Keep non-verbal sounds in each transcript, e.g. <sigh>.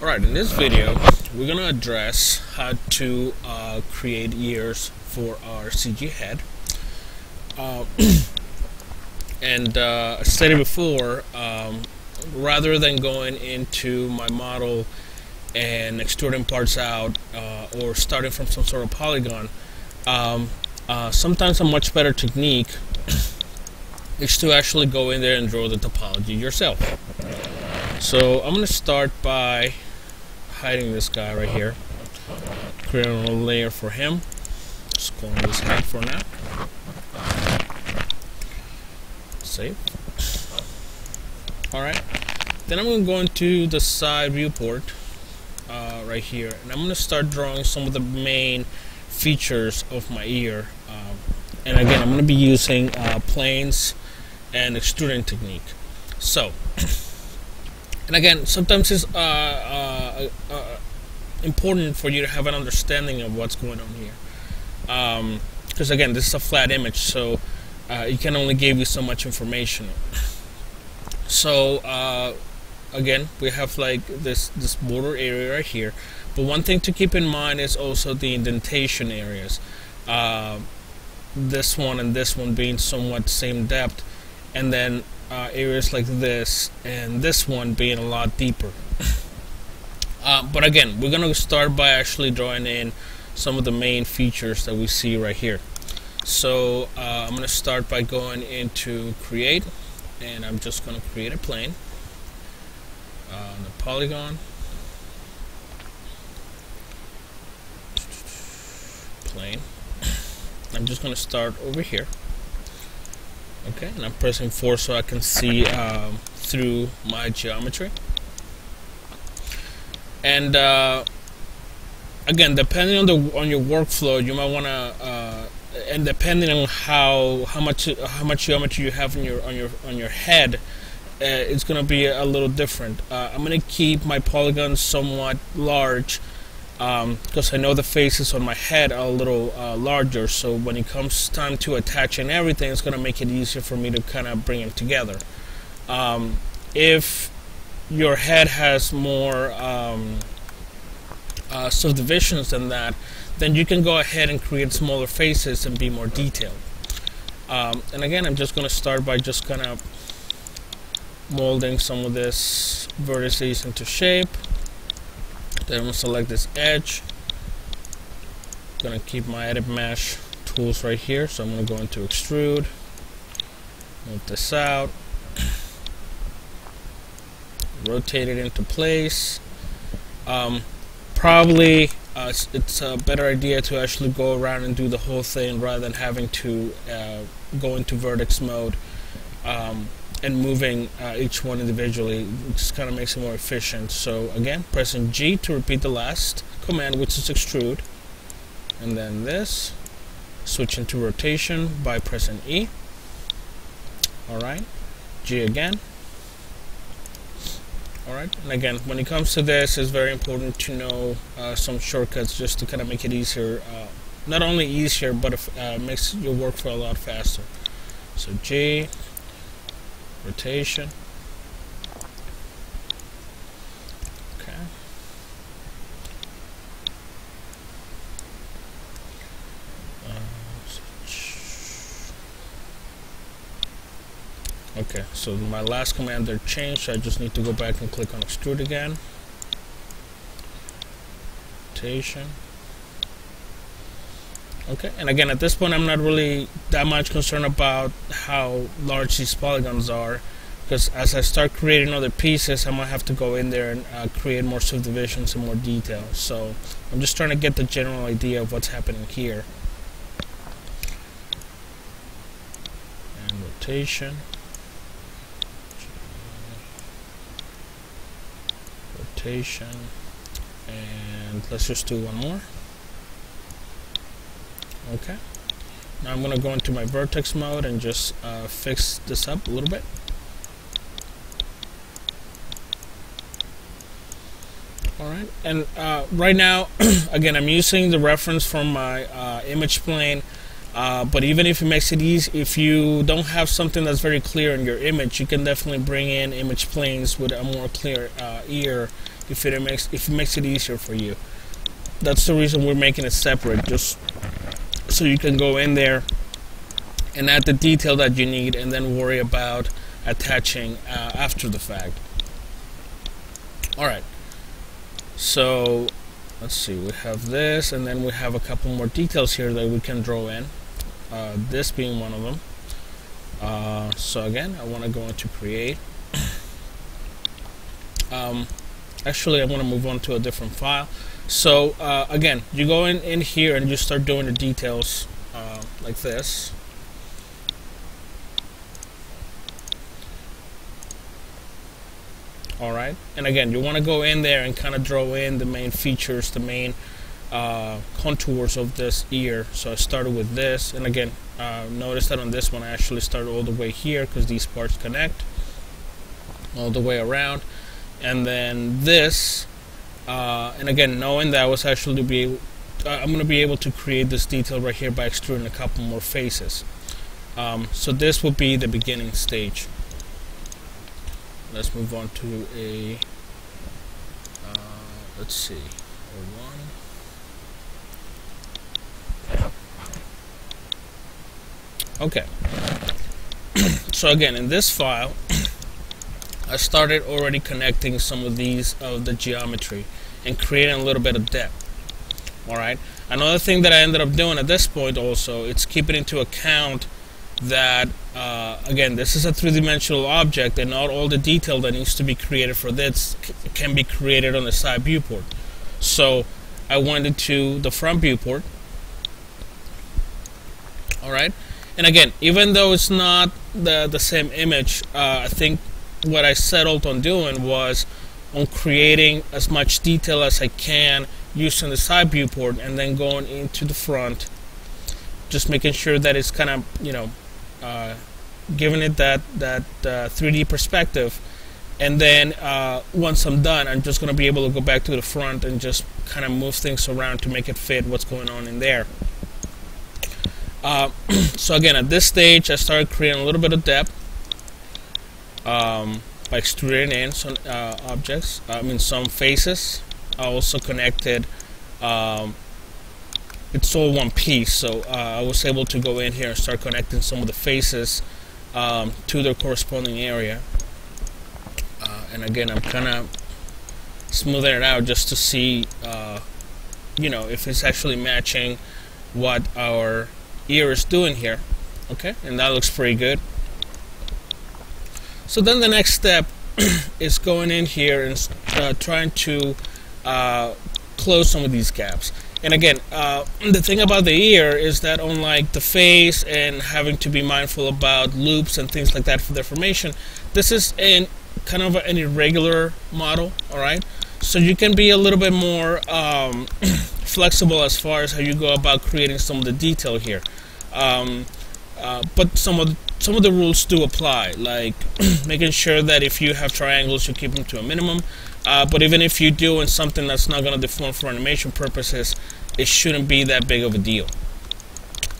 Alright, in this video, we're going to address how to uh, create ears for our CG head. Uh, <clears throat> and uh, stated before, um, rather than going into my model and extruding parts out uh, or starting from some sort of polygon, um, uh, sometimes a much better technique <clears throat> is to actually go in there and draw the topology yourself. So I'm going to start by hiding this guy right here. Creating a layer for him. Just calling this head for now. Save. Alright. Then I'm going to go into the side viewport uh, right here. And I'm going to start drawing some of the main features of my ear. Um, and again, I'm going to be using uh, planes and extruding technique. So, <clears throat> and again, sometimes it's uh, uh, uh, important for you to have an understanding of what's going on here. Because um, again, this is a flat image, so uh, it can only give you so much information. So uh, again, we have like this this border area right here. But one thing to keep in mind is also the indentation areas. Uh, this one and this one being somewhat same depth, and then uh, areas like this and this one being a lot deeper. <laughs> uh, but again, we're going to start by actually drawing in some of the main features that we see right here. So uh, I'm going to start by going into create and I'm just going to create a plane uh, the polygon plane <laughs> I'm just going to start over here okay and I'm pressing 4 so I can see um, through my geometry. And uh, again depending on the on your workflow you might want to uh, and depending on how how much how much geometry you have on your on your on your head uh, it's gonna be a little different. Uh, I'm gonna keep my polygons somewhat large because um, I know the faces on my head are a little uh, larger so when it comes time to attaching everything it's gonna make it easier for me to kind of bring them together. Um, if your head has more um, uh, subdivisions than that then you can go ahead and create smaller faces and be more detailed. Um, and again I'm just gonna start by just kind of molding some of this vertices into shape then I'm going to select this edge. I'm going to keep my edit mesh tools right here. So I'm going to go into extrude. Move this out. Rotate it into place. Um, probably uh, it's, it's, a better idea to actually go around and do the whole thing rather than having to uh, go into vertex mode. Um, and moving uh, each one individually just kind of makes it more efficient. So again, pressing G to repeat the last command, which is extrude, and then this, switch into rotation by pressing E. Alright, G again. Alright, and again, when it comes to this, it's very important to know uh, some shortcuts just to kind of make it easier. Uh, not only easier, but uh, makes your workflow a lot faster. So G, rotation. Okay. Uh, okay, so my last command there changed. I just need to go back and click on extrude again. Rotation. Okay, and again, at this point, I'm not really that much concerned about how large these polygons are, because as I start creating other pieces, I'm gonna have to go in there and uh, create more subdivisions and more detail. So I'm just trying to get the general idea of what's happening here. And rotation. Rotation. And let's just do one more. Okay. Now I'm going to go into my vertex mode and just uh, fix this up a little bit. Alright, and uh, right now, <clears throat> again, I'm using the reference from my uh, image plane. Uh, but even if it makes it easy, if you don't have something that's very clear in your image, you can definitely bring in image planes with a more clear uh, ear if it makes if it makes it easier for you. That's the reason we're making it separate, just so you can go in there and add the detail that you need, and then worry about attaching uh, after the fact. All right. So let's see. We have this, and then we have a couple more details here that we can draw in uh, this being one of them uh, so again I want to go into create <coughs> um, actually I want to move on to a different file. So uh, again you go in, in here and you start doing the details uh, like this. Alright and again you want to go in there and kind of draw in the main features the main uh, contours of this ear. So I started with this and again uh, notice that on this one I actually started all the way here because these parts connect all the way around and then this uh, and again knowing that I was actually to be uh, I'm going to be able to create this detail right here by extruding a couple more faces. Um, so this will be the beginning stage. Let's move on to a uh, let's see one. Okay. <coughs> so again, in this file, I started already connecting some of these of the geometry and creating a little bit of depth. Alright. Another thing that I ended up doing at this point also, it's keeping into account that uh, again this is a three-dimensional object and not all the detail that needs to be created for this can be created on the side viewport. So I went into the front viewport. Alright and again even though it's not the the same image uh, I think what I settled on doing was on creating as much detail as I can using the side viewport and then going into the front just making sure that it's kind of you know uh, giving it that that uh, 3D perspective. And then uh, once I'm done I'm just gonna be able to go back to the front and just kind of move things around to make it fit what's going on in there. Uh, <clears throat> so again, at this stage, I started creating a little bit of depth um, by extruding in some uh, objects. I mean, some faces. I also connected. Um, it's all one piece, so uh, I was able to go in here and start connecting some of the faces um, to their corresponding area. Uh, and again, I'm kind of smoothing it out just to see, uh, you know, if it's actually matching what our ear is doing here okay and that looks pretty good so then the next step <clears throat> is going in here and uh, trying to uh, close some of these gaps. And again uh, the thing about the ear is that unlike the face and having to be mindful about loops and things like that for deformation this is an kind of an irregular model all right? So you can be a little bit more um, <clears throat> flexible as far as how you go about creating some of the detail here. Um, uh, but some of the, some of the rules do apply, like <clears throat> making sure that if you have triangles, you keep them to a minimum. Uh, but even if you do and something that's not going to deform for animation purposes, it shouldn't be that big of a deal.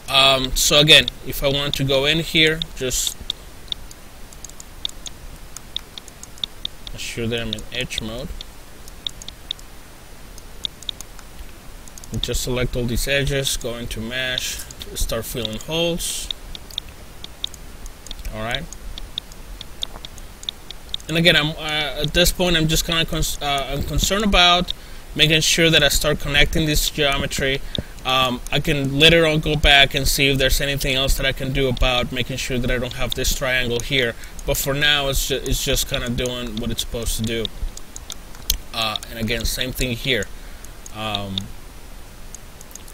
Um, so again, if I want to go in here, just sure that I'm in edge mode. just select all these edges, go into mesh, start filling holes all right? And again I'm uh, at this point I'm just kind of uh, I'm concerned about making sure that I start connecting this geometry. Um, I can later on go back and see if there's anything else that I can do about making sure that I don't have this triangle here. But for now it's just, it's just kind of doing what it's supposed to do. Uh, and again same thing here. Um,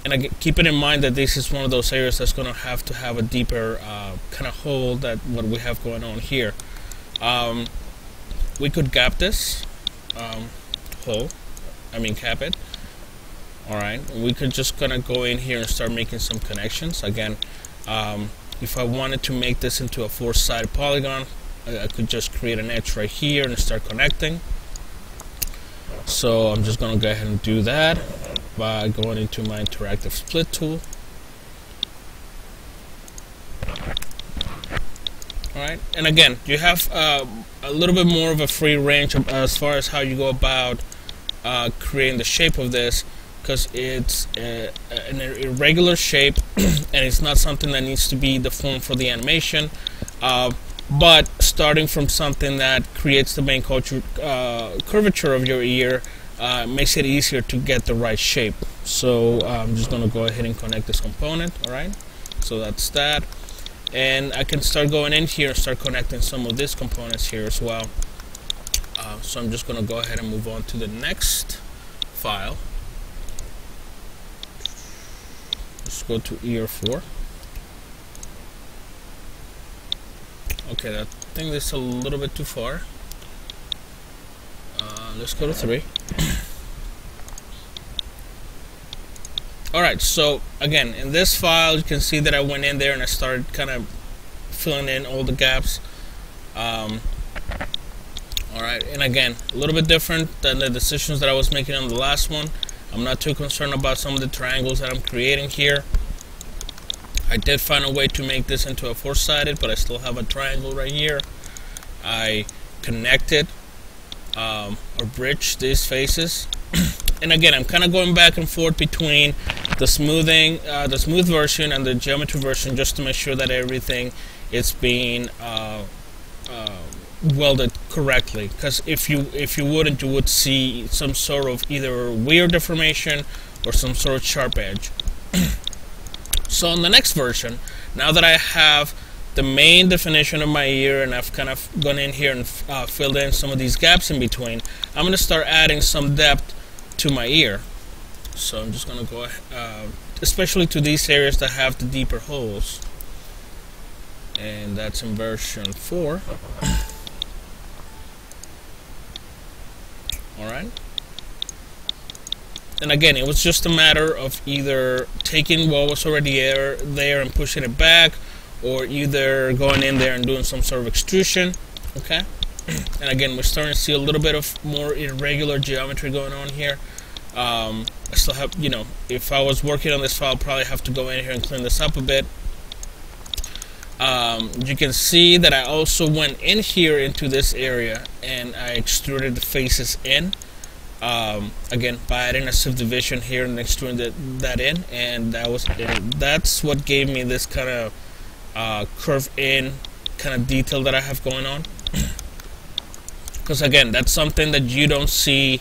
and keep it in mind that this is one of those areas that's going to have to have a deeper uh, kind of hole that what we have going on here. Um, we could gap this um, hole, I mean cap it. Alright, we could just gonna go in here and start making some connections. Again, um, if I wanted to make this into a four-sided polygon, I, I could just create an edge right here and start connecting. So I'm just gonna go ahead and do that by going into my interactive split tool. Alright, and again, you have uh, a little bit more of a free range uh, as far as how you go about uh, creating the shape of this because it's uh, uh, an irregular shape <clears throat> and it's not something that needs to be the form for the animation. but starting from something that creates the main culture, curvature of your ear uh, makes it easier to get the right shape. So I'm just gonna go ahead and connect this component alright so that's that. And I can start going in here start connecting some of these components here as well. Uh, so I'm just gonna go ahead and move on to the next file. Let's go to ear 4 okay I think this is a little bit too far. Uh, let's go to 3 alright so again in this file you can see that I went in there and I started kind of filling in all the gaps. Um, alright and again a little bit different than the decisions that I was making on the last one. I'm not too concerned about some of the triangles that I'm creating here. I did find a way to make this into a four-sided but I still have a triangle right here. I connected um, or bridged these faces <clears throat> and again I'm kind of going back and forth between the smoothing uh, the smooth version and the geometry version just to make sure that everything is being uh, uh, welded correctly. Because if you if you wouldn't you would see some sort of either weird deformation or some sort of sharp edge. <clears throat> So on the next version now that I have the main definition of my ear and I've kind of gone in here and uh, filled in some of these gaps in between I'm gonna start adding some depth to my ear. So I'm just gonna go uh, especially to these areas that have the deeper holes. And that's in version 4 <coughs> alright. And again it was just a matter of either taking what was already there, there and pushing it back or either going in there and doing some sort of extrusion okay and again we're starting to see a little bit of more irregular geometry going on here. Um, I still have you know if I was working on this file I'll probably have to go in here and clean this up a bit. Um, you can see that I also went in here into this area and I extruded the faces in. Um, again by adding a subdivision here and extruding that in and that was that's what gave me this kind of uh, curve in kind of detail that I have going on because again that's something that you don't see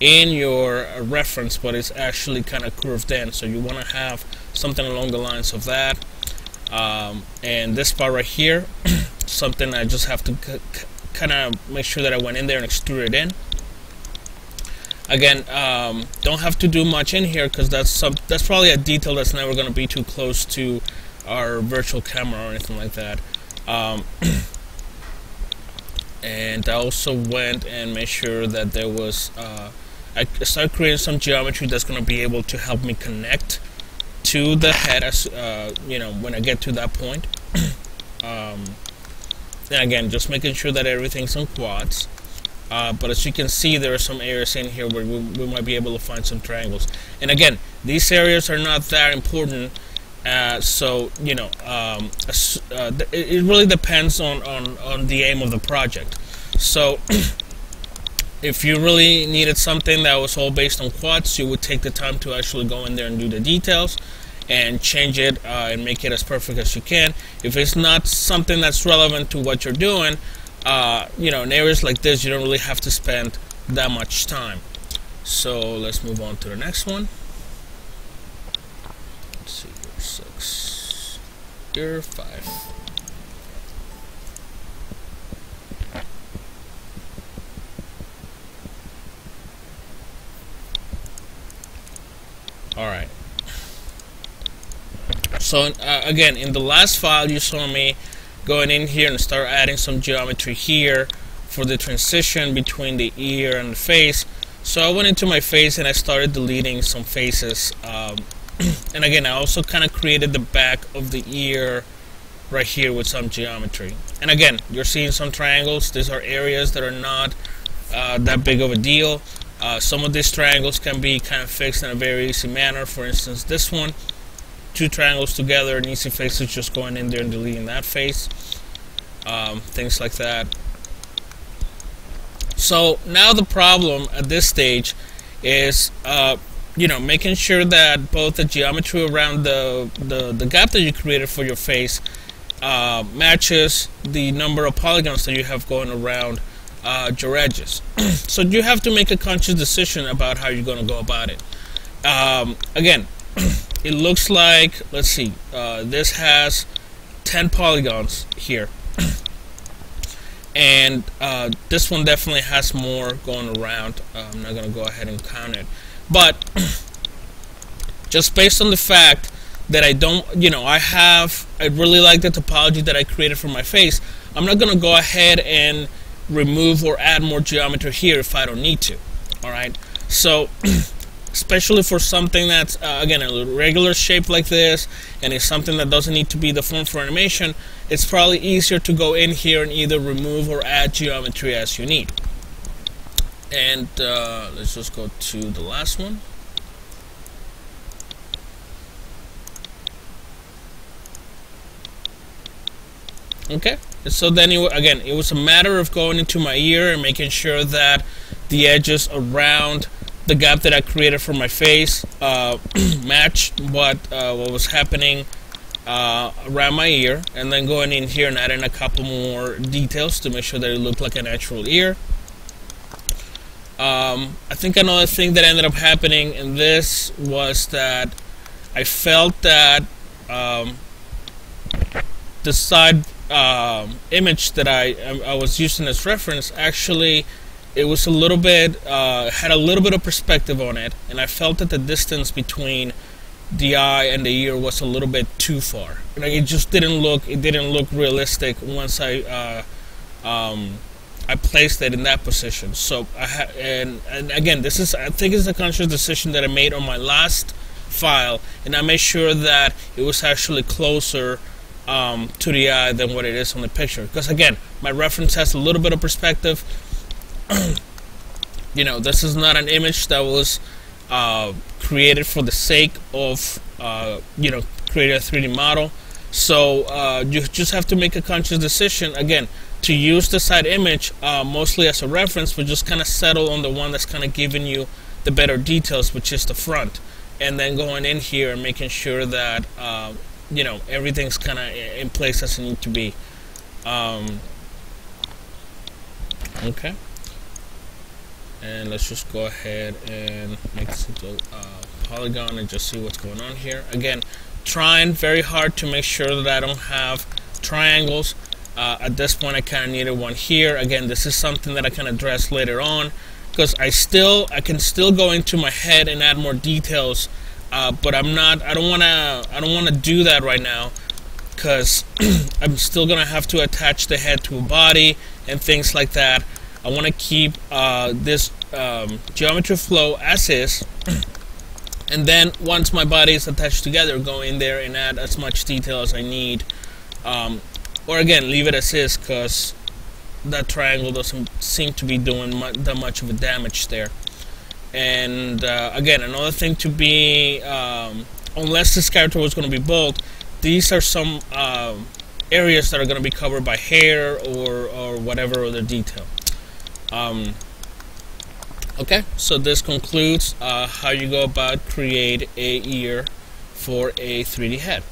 in your reference but it's actually kind of curved in. So you want to have something along the lines of that. Um, and this part right here <clears throat> something I just have to kind of make sure that I went in there and extrude it in. Again um, don't have to do much in here because that's that's probably a detail that's never going to be too close to our virtual camera or anything like that. Um, <clears throat> and I also went and made sure that there was uh, I started creating some geometry that's going to be able to help me connect to the head as uh, you know when I get to that point. <clears throat> Um, and again just making sure that everything's on quads. Uh, but as you can see there are some areas in here where we, we, might be able to find some triangles. And again these areas are not that important uh, so you know um, uh, it really depends on, on, on the aim of the project so <clears throat> if you really needed something that was all based on quads, you would take the time to actually go in there and do the details and change it uh, and make it as perfect as you can. If it's not something that's relevant to what you're doing, uh, you know, in areas like this, you don't really have to spend that much time. So let's move on to the next one. Let's see, here here five. Alright. So uh, again, in the last file you saw me going in here and start adding some geometry here for the transition between the ear and the face. So I went into my face and I started deleting some faces. Um, and again, I also kind of created the back of the ear right here with some geometry. And again, you're seeing some triangles. These are areas that are not uh, that big of a deal. Uh, some of these triangles can be kind of fixed in a very easy manner. For instance, this one, two triangles together, an easy fix is just going in there and deleting that face. um, things like that. So now the problem at this stage is, uh, you know, making sure that both the geometry around the, the, the gap that you created for your face uh, matches the number of polygons that you have going around uh, your edges. <clears throat> so you have to make a conscious decision about how you're going to go about it. Um, again, <clears throat> it looks like, let's see, uh, this has 10 polygons here. <clears throat> and uh, this one definitely has more going around. I'm not going to go ahead and count it. But just based on the fact that I don't, you know, I have, I really like the topology that I created for my face, I'm not going to go ahead and remove or add more geometry here if I don't need to. Alright, so <clears throat> especially for something that's uh, again a regular shape like this and it's something that doesn't need to be the form for animation it's probably easier to go in here and either remove or add geometry as you need and uh, let's just go to the last one. Okay. So then it, again it was a matter of going into my ear and making sure that the edges around the gap that I created for my face uh, <clears throat> matched what uh, what was happening uh, around my ear. And then going in here and adding a couple more details to make sure that it looked like a natural ear um, I think another thing that ended up happening in this was that I felt that um, the side um, image that I, I was using as reference actually it was a little bit uh, had a little bit of perspective on it and I felt that the distance between the eye and the ear was a little bit too far. Like it just didn't look it didn't look realistic once I uh, um, I placed it in that position so I ha- and, and again this is I think it's a conscious decision that I made on my last file and I made sure that it was actually closer um, to the eye than what it is on the picture. Because again, my reference has a little bit of perspective. <clears throat> you know, this is not an image that was uh, created for the sake of, uh, you know, create a 3D model. So uh, you just have to make a conscious decision again to use the side image uh, mostly as a reference, but just kind of settle on the one that's kind of giving you the better details, which is the front, and then going in here and making sure that uh, you know everything's kind of in place as it needs to be. Um, okay, and let's just go ahead and make this into a polygon and just see what's going on here. Again, trying very hard to make sure that I don't have triangles. Uh, at this point, I kind of needed one here. Again, this is something that I can address later on because I still I can still go into my head and add more details uh, but I'm not. I don't want to. I don't want to do that right now, because <clears throat> I'm still gonna have to attach the head to a body and things like that. I want to keep uh, this um, geometry flow as is, <clears throat> and then once my body is attached together, go in there and add as much detail as I need. Um, or again, leave it as is, because that triangle doesn't seem to be doing mu that much of a damage there. And uh, again, another thing to be, um, unless this character was going to be bald, these are some uh, areas that are going to be covered by hair or, or whatever other detail. Um, okay, so this concludes uh, how you go about create a ear for a 3D head.